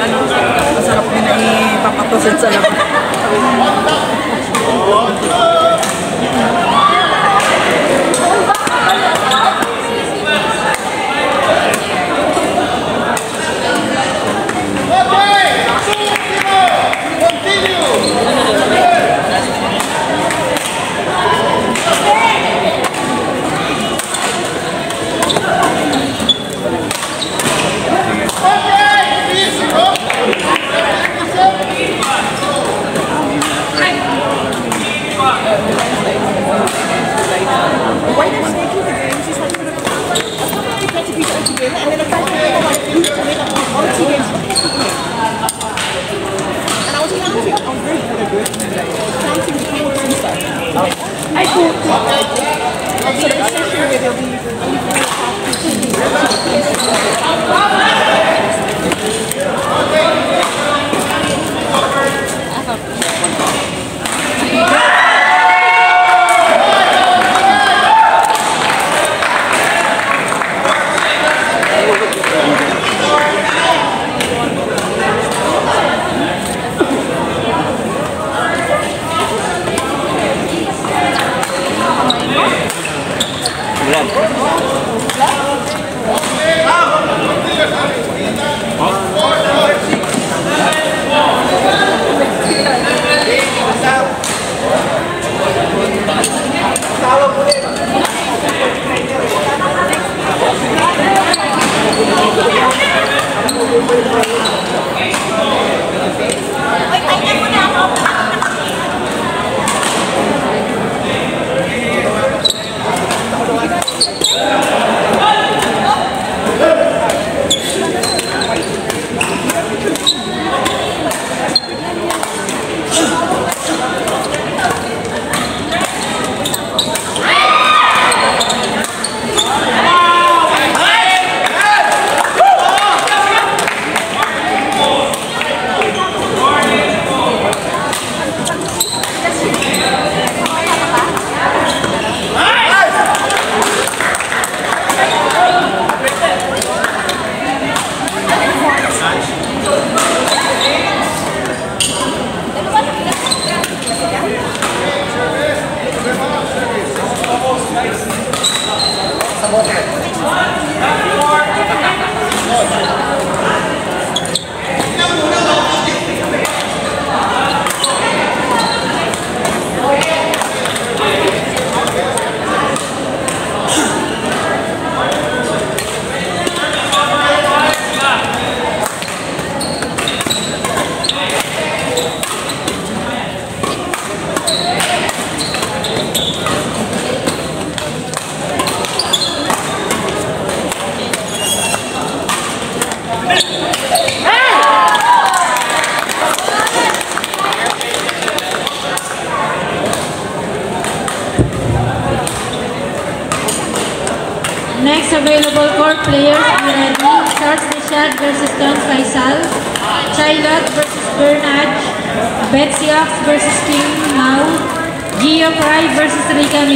ano, masarap din na ipapatosin sa laban. Yeah.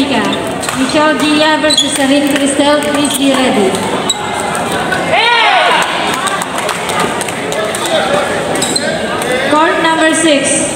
Riga. Michał Dijaber, Cesarin Kristel, please be ready. six.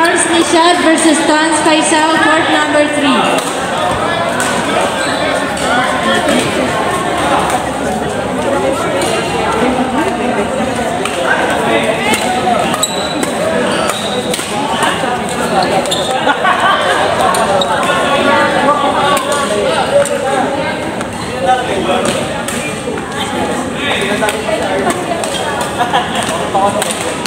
Charles Nishad versus Tan Faisal, court number 3. Thank you.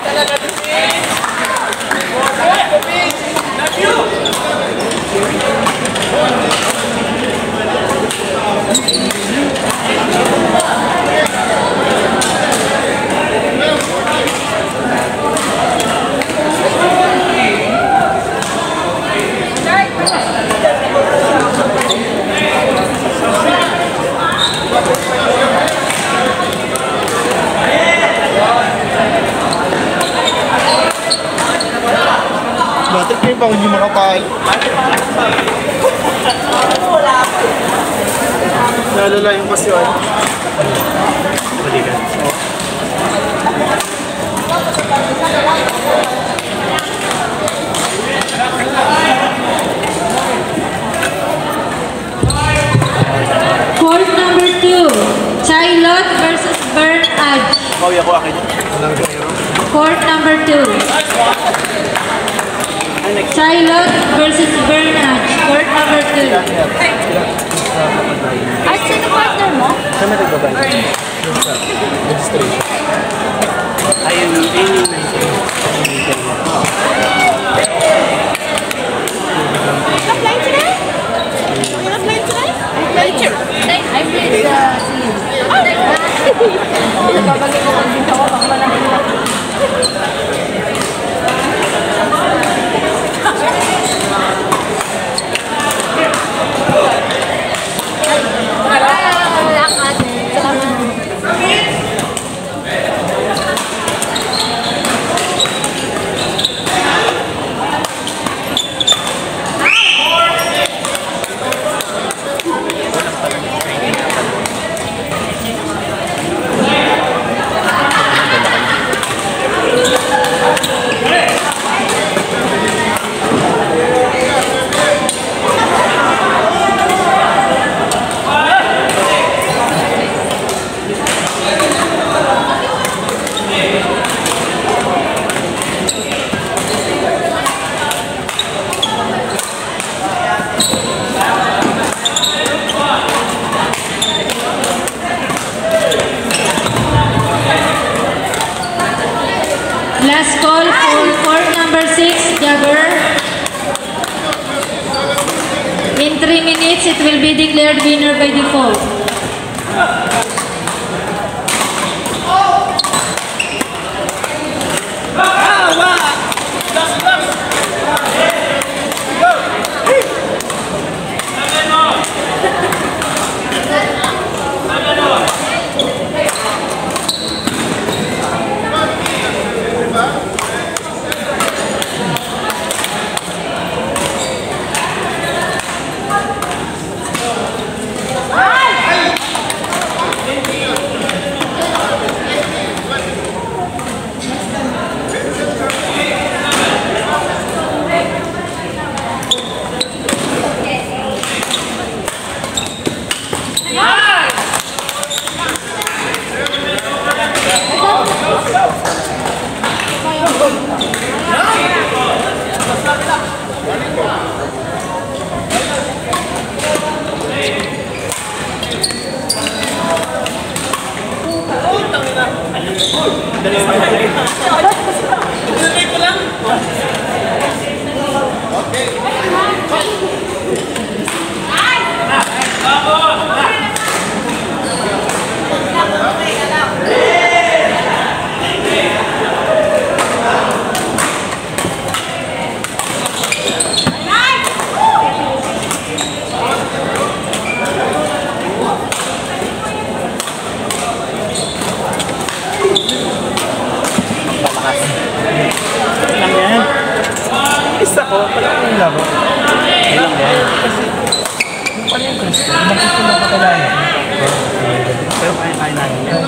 Gracias. Oh, my God. Oh, that is ako. Ilang ba? Kasi, ano yung pala yung Kristo, magkikita ko kailangan. Pero kaya-kaya namin yan.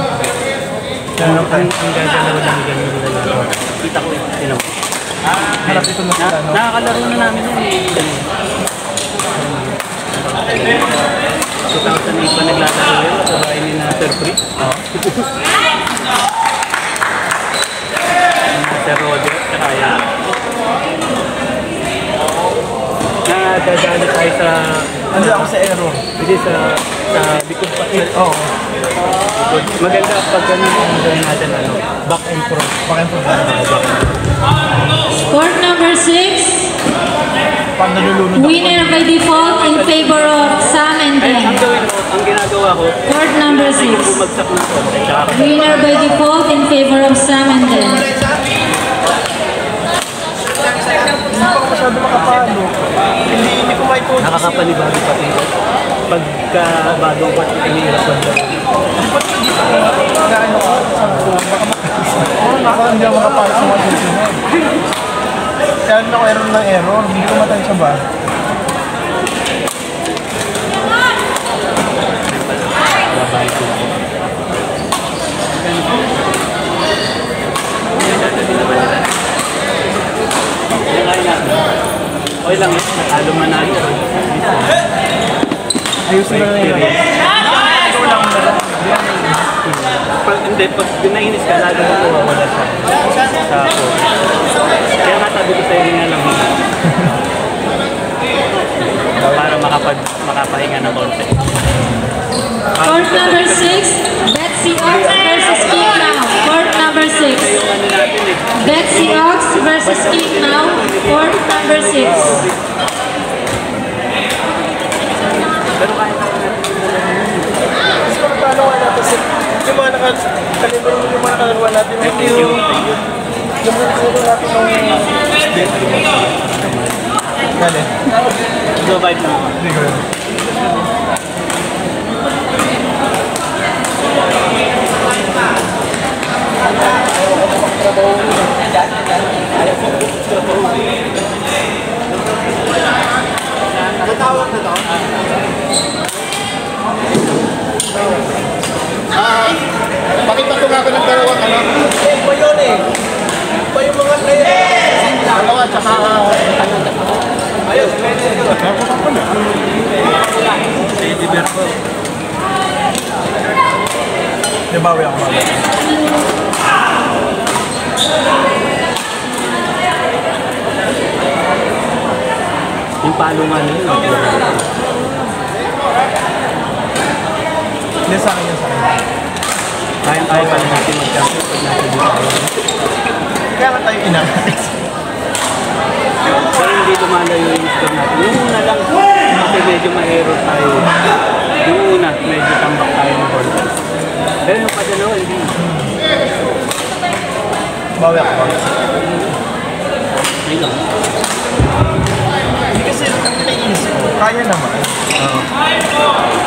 Pero ang, ang gagalaw ng ganyan na Kita ko yung tinawag. Ah, harap ito na? Ano? Nakakalaro na namin yun eh. Ganun. 2008 pa naglalaro yun sa bahay ni na Sir Free. Oo. Sir Roger, kaya. Nadadali tayo sa... Ano ako sa error? Hindi sa... Sa likod pa. Oo. Maganda pag ganun ang gawin natin ano. Back and front. Bakit po ba? Court number 6, Pag nalulunod ako. winner by default in favor of Sam and Ay, ang gawin mo, ang ginagawa ko, Court number 6, bumagsak na ako. Tsaka winner by default in favor of Sam and Ken. Hindi pa ako masyado makapalo. Hindi, hindi ko may puntos. nakakapanibago pati. Pagka bagong part, inihirap lang daw. Kaya ako, sabi ko, baka makakisa. Oo, naka, hindi ako makapalo sa mga susunod. Kaya ako error ng error, hindi ko matay sa ba? Babae ko. Yan kaya natin. Okay lang, eh. natalo man natin. Ayusin na lang yun. Pag, hindi, pag nainis ka, lalo mo mawawala siya. Sa ako. Kaya nga sabi ko sa'yo nga lang. Para makapag, makapahinga ng konti. Court number 6, Betsy Ox versus King Now. Court number 6, Betsy Ox versus King Now. Court number 6. pero kaya natin Kasi kung paano nga natin sa... Yung mga naka... Kalimutan mo yung mga nakalaruan natin. Ito yung... Yung mga nakalaruan natin ng... Galing. Survive lang ako. Hindi ko yun. Pakipatong ako ng dalawang ano? Iba yun eh. Iba yung mga player. Dalawa, tsaka... Ayos, pwede yun. Ako pa pala. Lady Berko. Nabawi ako mamaya. Yung palo nga nila. no? Hindi sa akin yun sa akin. Kayang-kaya pa rin natin mag-champion pag nasa dito tayo. Kaya tayo inangalis. Pero hindi lumalayo yung score natin. Yung una lang, kasi medyo mahero tayo. Yung una, medyo tambak tayo ng konti. Pero yung padalawa, hindi. Bawi ako bawi. Hindi lang. Hindi kasi ko, kaya naman. Oo.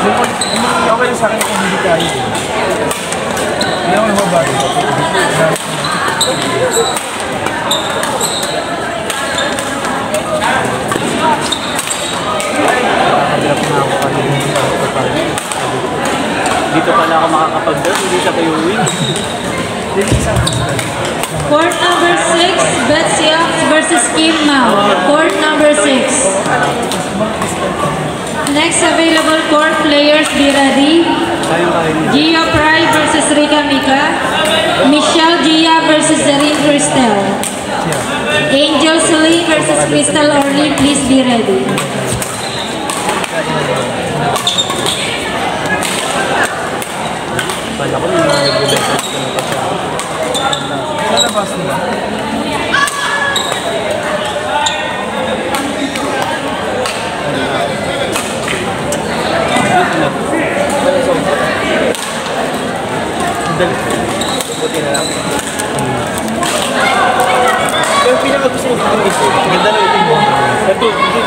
Hindi okay sa akin kung hindi kaya. Hindi ako nababago. Dito pa rin. Dito pala ako makakapag-drop, hindi sa kayo win. Court number 6, Betsy Ox versus Kim Now. Court number 6. Next available court players be ready. Gia Pry versus Rika Mika. Michelle Gia versus Zarin Cristel. Angel Celine versus Crystal Orly. Please be ready. Pala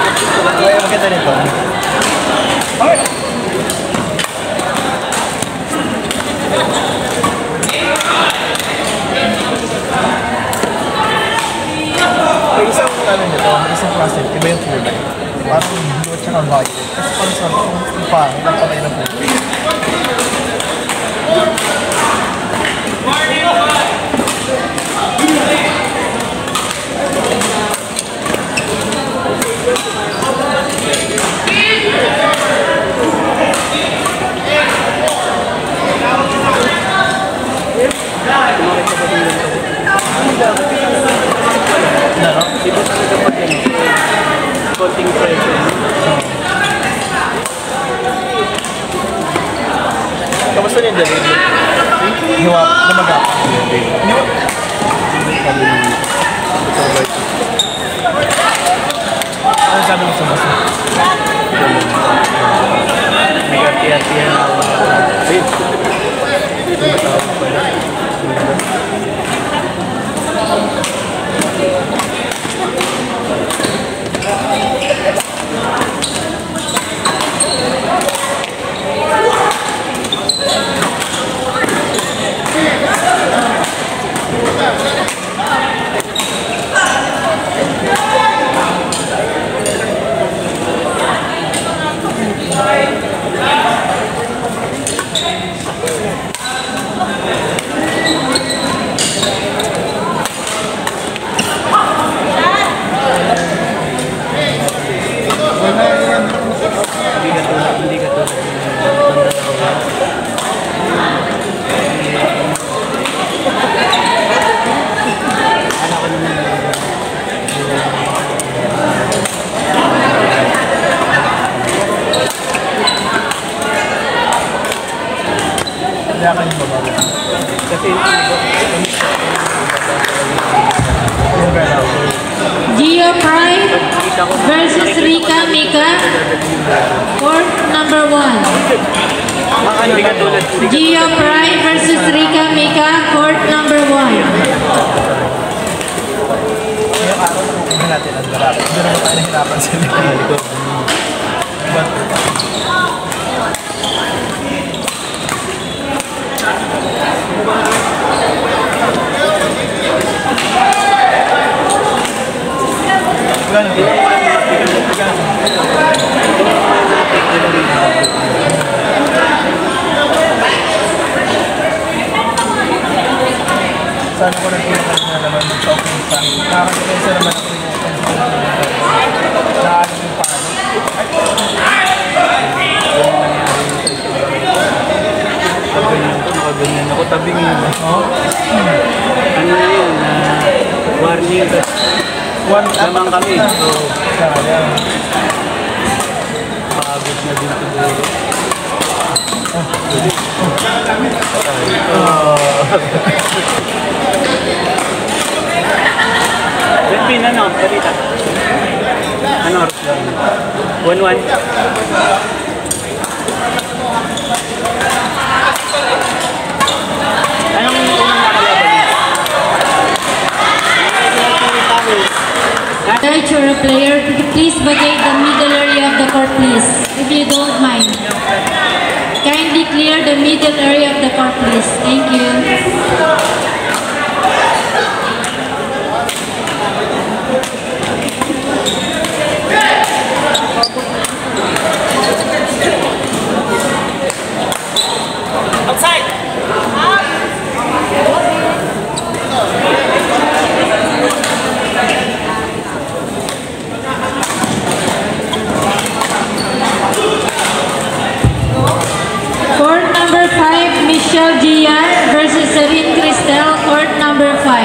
Nito. May isang ano nito, iba yung kulay. Parang blue at saka violet. Kasi parang sabi ko, yung pangit, ang kamay ng kulay. kailangan yung babago. Kasi yung Gio Prime versus Rika Mika for number one. Gio Prime versus Rika Mika for number one. Pegang. Pegang.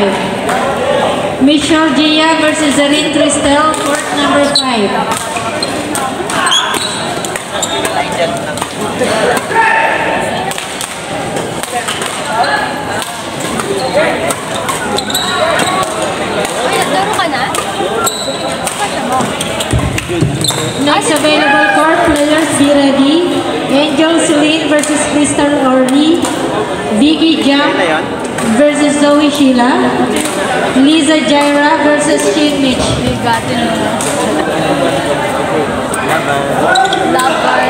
5. Michelle Gia versus Zarin Tristel, court number 5. Next available court players, be ready. Angel Celine versus Crystal Orly. Vicky Jam versus Zoe Sheila. Lisa Jaira versus Shin Mitch. We got it. Love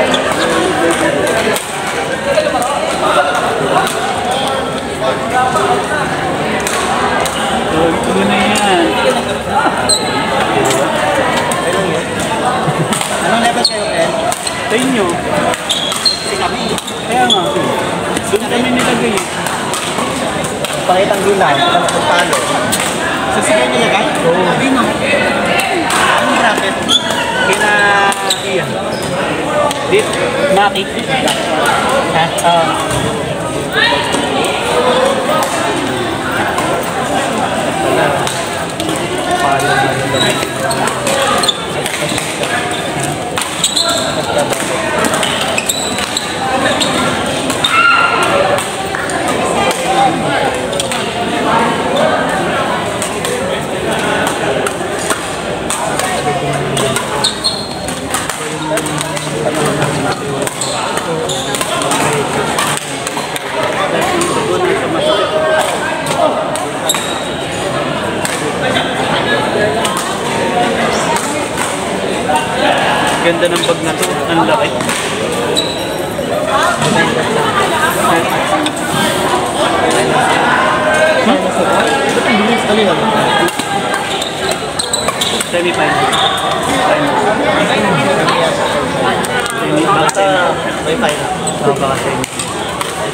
May final. Oh, baka semi.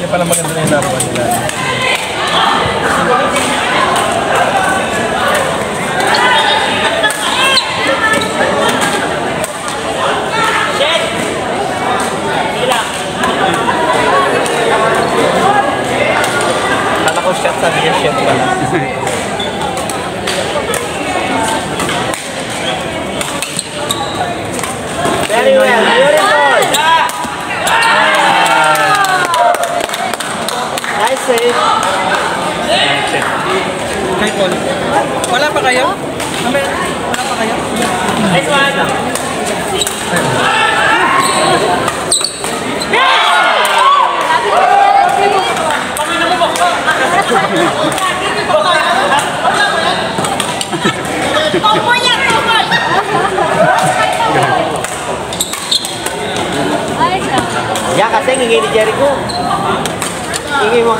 Yan pala maganda na yung laruan nila. Kala ko shot sabi niya shot pala. Very well, beautiful! Nice save. Kay Paul. Wala pa kayo? Wala pa kayo? Nice one. Ya kasi ngingi ni Jericho. Ngingi mo.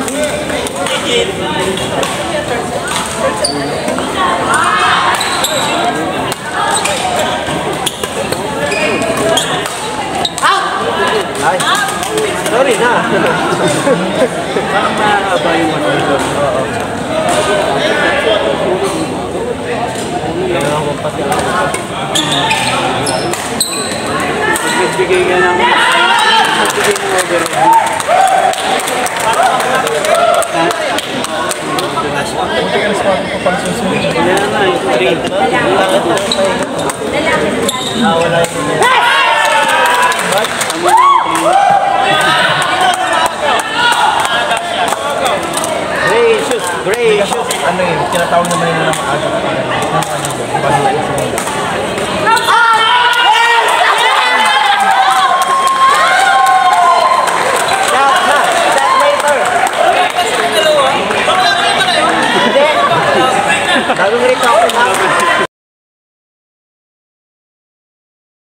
Ay. Sorry na. Parang mahaba yung ano nito. Magbibigay ka ng... Magbibigay ng overhead. Buti ka na spot ko pang susunod. Yan na, yung trade. Ah, wala yun. Gracious, gracious. Ano yun, tinatawag naman yun ng maaga. Ano yun? Dá no brincar,